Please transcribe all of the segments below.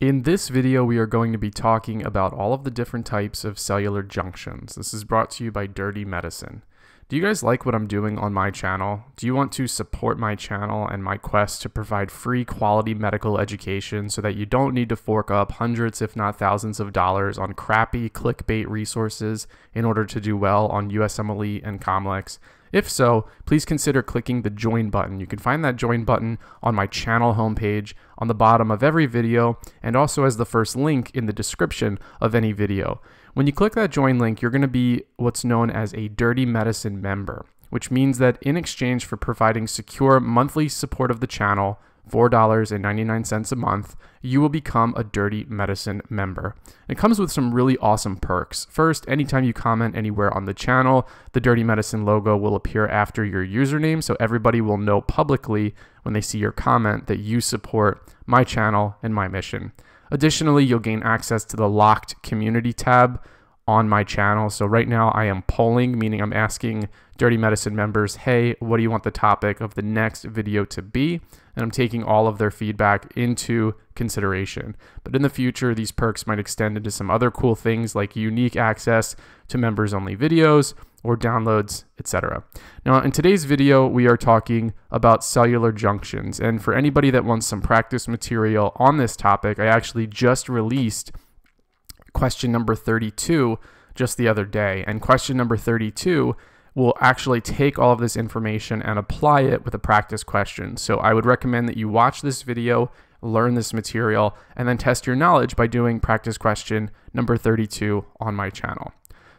In this video, we are going to be talking about all of the different types of cellular junctions. This is brought to you by Dirty Medicine. Do you guys like what I'm doing on my channel? Do you want to support my channel and my quest to provide free quality medical education so that you don't need to fork up hundreds, if not thousands of dollars on crappy clickbait resources in order to do well on USMLE and Comlex? If so, please consider clicking the join button. You can find that join button on my channel homepage on the bottom of every video and also as the first link in the description of any video. When you click that join link, you're going to be what's known as a Dirty Medicine member, which means that in exchange for providing secure monthly support of the channel, $4.99 a month, you will become a Dirty Medicine member. It comes with some really awesome perks. First, anytime you comment anywhere on the channel, the Dirty Medicine logo will appear after your username, so everybody will know publicly when they see your comment that you support my channel and my mission. Additionally, you'll gain access to the locked community tab on my channel. So right now I am polling, meaning I'm asking Dirty Medicine members, hey, what do you want the topic of the next video to be? And I'm taking all of their feedback into consideration. But in the future, these perks might extend into some other cool things like unique access to members only videos or downloads, etc. Now, in today's video, we are talking about cellular junctions. And for anybody that wants some practice material on this topic, I actually just released question number 32 just the other day. And question number 32 will actually take all of this information and apply it with a practice question. So I would recommend that you watch this video, learn this material, and then test your knowledge by doing practice question number 32 on my channel.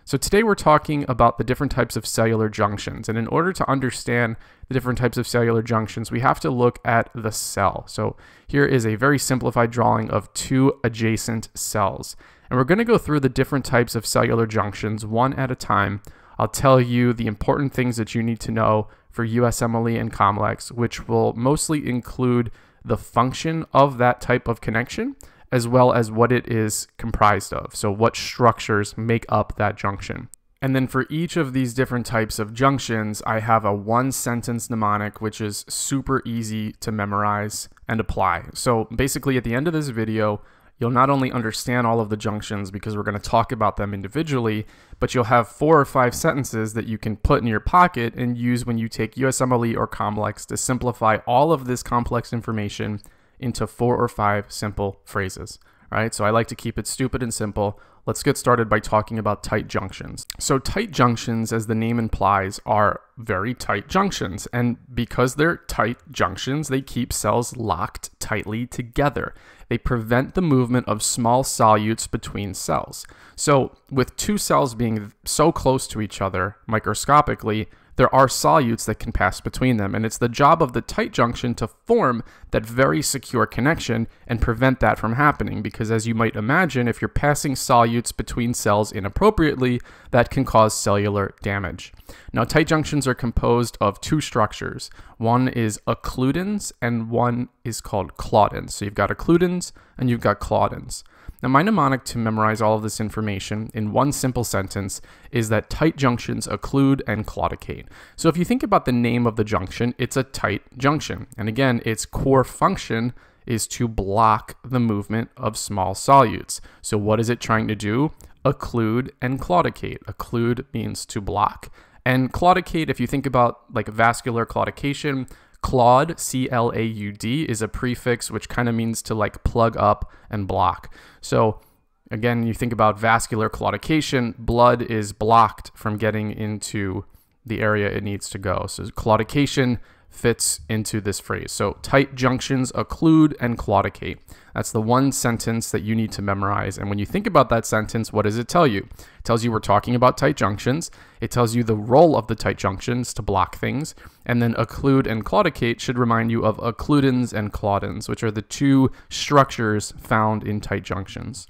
So today we're talking about the different types of cellular junctions. And in order to understand the different types of cellular junctions, we have to look at the cell. So here is a very simplified drawing of two adjacent cells. And we're going to go through the different types of cellular junctions one at a time. I'll tell you the important things that you need to know for USMLE and Comlex, which will mostly include the function of that type of connection as well as what it is comprised of. So what structures make up that junction. And then for each of these different types of junctions, I have a one sentence mnemonic, which is super easy to memorize and apply. So basically at the end of this video, you'll not only understand all of the junctions because we're going to talk about them individually, but you'll have four or five sentences that you can put in your pocket and use when you take USMLE or Comlex to simplify all of this complex information into four or five simple phrases. Right? So I like to keep it stupid and simple. Let's get started by talking about tight junctions. So tight junctions, as the name implies, are very tight junctions. And because they're tight junctions, they keep cells locked tightly together. They prevent the movement of small solutes between cells. So with two cells being so close to each other microscopically, there are solutes that can pass between them, and it's the job of the tight junction to form that very secure connection and prevent that from happening. Because, as you might imagine, if you're passing solutes between cells inappropriately, that can cause cellular damage. Now, tight junctions are composed of two structures one is occludins, and one is called claudins. So, you've got occludins and you've got claudins. Now, my mnemonic to memorize all of this information in one simple sentence is that tight junctions occlude and claudicate. So if you think about the name of the junction, it's a tight junction. And again, its core function is to block the movement of small solutes. So what is it trying to do? Occlude and claudicate. Occlude means to block. And claudicate, if you think about like vascular claudication, claud, C L A U D, is a prefix which kind of means to like plug up and block. So again, you think about vascular claudication, blood is blocked from getting into the area it needs to go. So claudication fits into this phrase. So tight junctions occlude and claudicate. That's the one sentence that you need to memorize. And when you think about that sentence, what does it tell you? It tells you we're talking about tight junctions. It tells you the role of the tight junctions to block things. And then occlude and claudicate should remind you of occludins and claudins, which are the two structures found in tight junctions.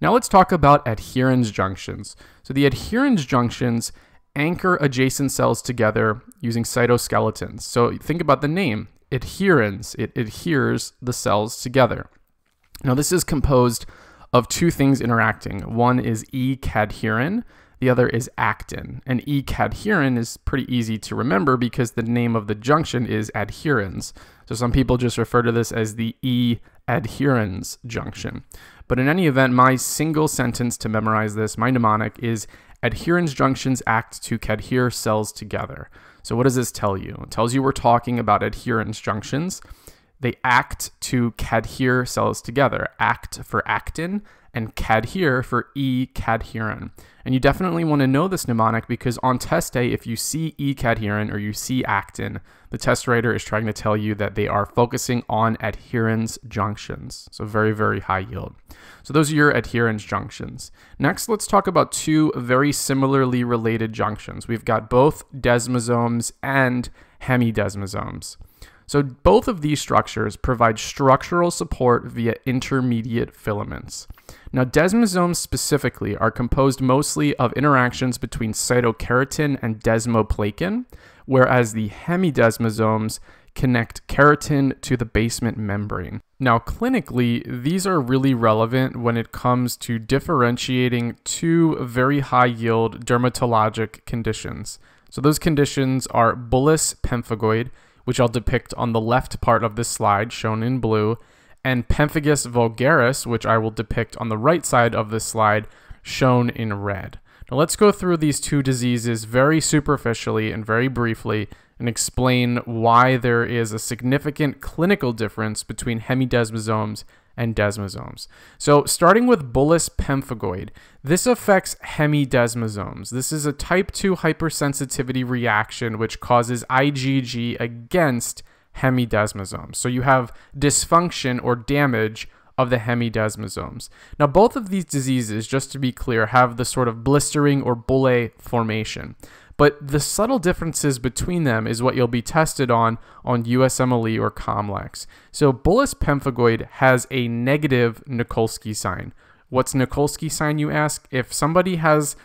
Now let's talk about adherens junctions. So the adherens junctions anchor adjacent cells together using cytoskeletons. So think about the name, adherens. It adheres the cells together. Now this is composed of two things interacting. One is E-cadherin, the other is actin. And E-cadherin is pretty easy to remember because the name of the junction is adherens. So some people just refer to this as the E adherens junction. But in any event, my single sentence to memorize this, my mnemonic, is adherens junctions act to cadhere cells together. So what does this tell you? It tells you we're talking about adherens junctions. They act to cadhere cells together. Act for actin and cadhere for E-cadherin. And you definitely want to know this mnemonic because on test day, if you see E-cadherin or you see actin, the test writer is trying to tell you that they are focusing on adherens junctions. So very, very high yield. So those are your adherens junctions. Next, let's talk about two very similarly related junctions. We've got both desmosomes and hemidesmosomes. So both of these structures provide structural support via intermediate filaments. Now, desmosomes specifically are composed mostly of interactions between cytokeratin and desmoplakin, whereas the hemidesmosomes connect keratin to the basement membrane. Now, clinically, these are really relevant when it comes to differentiating two very high yield dermatologic conditions. So, those conditions are bullous pemphigoid, which I'll depict on the left part of this slide, shown in blue, and pemphigus vulgaris, which I will depict on the right side of this slide, shown in red. Now let's go through these two diseases very superficially and very briefly and explain why there is a significant clinical difference between hemidesmosomes and desmosomes. So starting with bullous pemphigoid, this affects hemidesmosomes. This is a type 2 hypersensitivity reaction which causes IgG against hemidesmosomes. So you have dysfunction or damage of the hemidesmosomes. Now, both of these diseases, just to be clear, have the sort of blistering or bullae formation. But the subtle differences between them is what you'll be tested on on USMLE or Comlex. So bullous pemphigoid has a negative Nikolsky sign. What's Nikolsky sign, you ask? If somebody has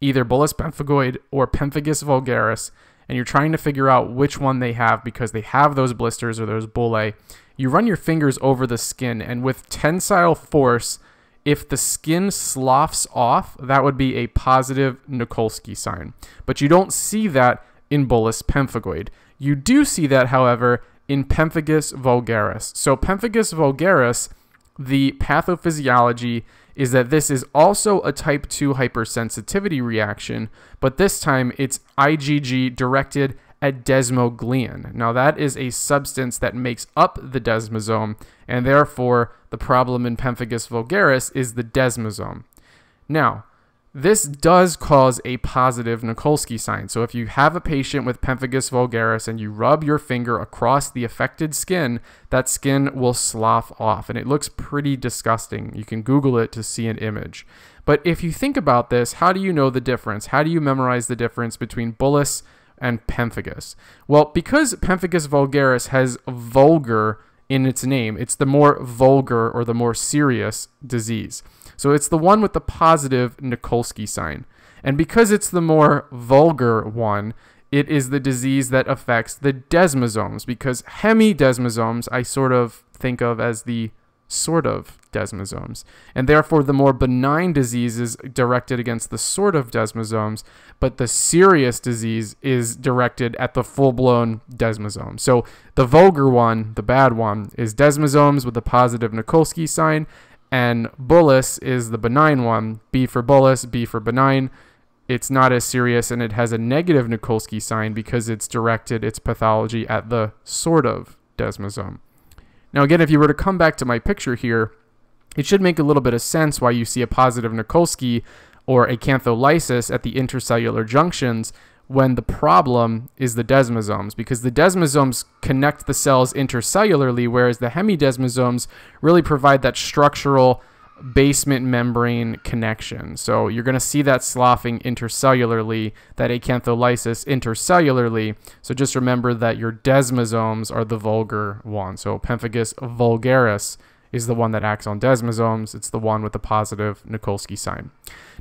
either bullous pemphigoid or pemphigus vulgaris, and you're trying to figure out which one they have because they have those blisters or those bullae, you run your fingers over the skin, and with tensile force, if the skin sloughs off, that would be a positive Nikolsky sign. But you don't see that in bullous pemphigoid. You do see that, however, in pemphigus vulgaris. So pemphigus vulgaris, the pathophysiology is that this is also a type 2 hypersensitivity reaction, but this time it's IgG directed at desmoglein. Now, that is a substance that makes up the desmosome, and therefore the problem in pemphigus vulgaris is the desmosome. Now, this does cause a positive Nikolsky sign. So if you have a patient with pemphigus vulgaris and you rub your finger across the affected skin, that skin will slough off and it looks pretty disgusting. You can Google it to see an image. But if you think about this, how do you know the difference? How do you memorize the difference between bullous and pemphigus? Well, because pemphigus vulgaris has vulgar in its name, it's the more vulgar or the more serious disease. So it's the one with the positive Nikolsky sign. And because it's the more vulgar one, it is the disease that affects the desmosomes because hemidesmosomes I sort of think of as the sort of desmosomes. And therefore, the more benign disease is directed against the sort of desmosomes, but the serious disease is directed at the full blown desmosome. So the vulgar one, the bad one, is desmosomes with a positive Nikolsky sign, and bullous is the benign one. B for bullous, B for benign. It's not as serious and it has a negative Nikolsky sign because it's directed its pathology at the sort of desmosome. Now, again, if you were to come back to my picture here, it should make a little bit of sense why you see a positive Nikolsky or acantholysis at the intercellular junctions when the problem is the desmosomes because the desmosomes connect the cells intercellularly whereas the hemidesmosomes really provide that structural basement membrane connection. So you're going to see that sloughing intercellularly, that acantholysis intercellularly. So just remember that your desmosomes are the vulgar one. So pemphigus vulgaris is the one that acts on desmosomes. It's the one with the positive Nikolsky sign.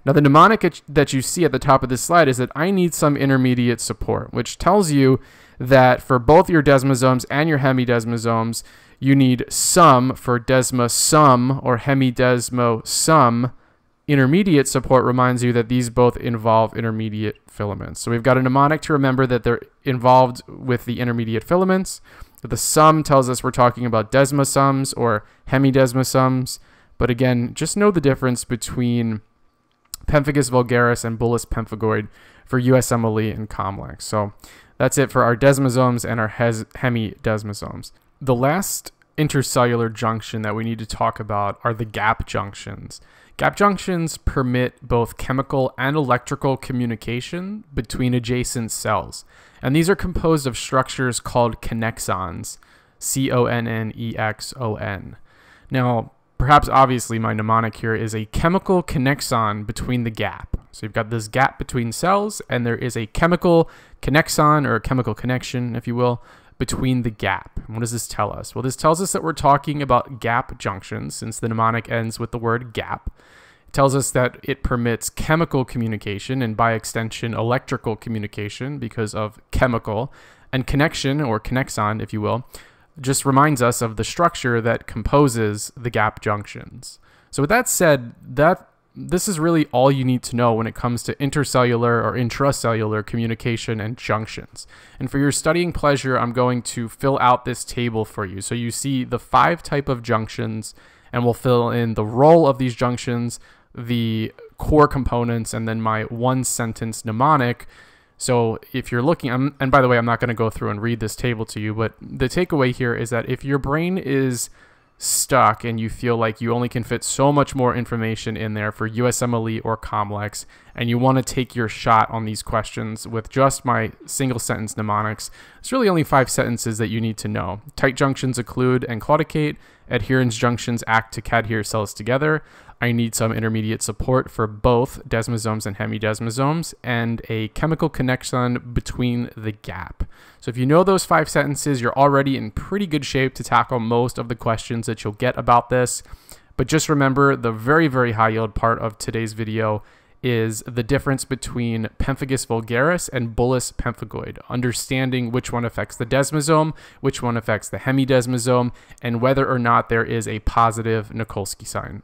Now, the mnemonic that you see at the top of this slide is that I need some intermediate support, which tells you that for both your desmosomes and your hemidesmosomes, you need some for desmosome or hemidesmosome. Intermediate support reminds you that these both involve intermediate filaments. So we've got a mnemonic to remember that they're involved with the intermediate filaments. The sum tells us we're talking about desmosomes or hemidesmosomes. But again, just know the difference between pemphigus vulgaris and bullous pemphigoid for USMLE and Comlex. So that's it for our desmosomes and our hemidesmosomes. The last intercellular junction that we need to talk about are the gap junctions. Gap junctions permit both chemical and electrical communication between adjacent cells. And these are composed of structures called connexons, C O N N E X O N. Now, perhaps obviously my mnemonic here is a chemical connexon between the gap. So you've got this gap between cells, and there is a chemical connexon or a chemical connection, if you will, between the gap. And what does this tell us? Well, this tells us that we're talking about gap junctions, since the mnemonic ends with the word gap. It tells us that it permits chemical communication and by extension electrical communication because of chemical and connection or connexon, if you will, just reminds us of the structure that composes the gap junctions. So with that said, that this is really all you need to know when it comes to intercellular or intracellular communication and junctions. And for your studying pleasure, I'm going to fill out this table for you. So you see the five type of junctions and we'll fill in the role of these junctions, the core components, and then my one sentence mnemonic so if you're looking, I'm, and by the way, I'm not going to go through and read this table to you, but the takeaway here is that if your brain is stuck and you feel like you only can fit so much more information in there for USMLE or Comlex, and you want to take your shot on these questions with just my single sentence mnemonics, it's really only five sentences that you need to know. Tight junctions occlude and claudicate, adherens junctions act to cadhere cells together, I need some intermediate support for both desmosomes and hemidesmosomes and a chemical connection between the gap. So if you know those five sentences, you're already in pretty good shape to tackle most of the questions that you'll get about this. But just remember the very, very high yield part of today's video is the difference between pemphigus vulgaris and bullous pemphigoid, understanding which one affects the desmosome, which one affects the hemidesmosome, and whether or not there is a positive Nikolsky sign.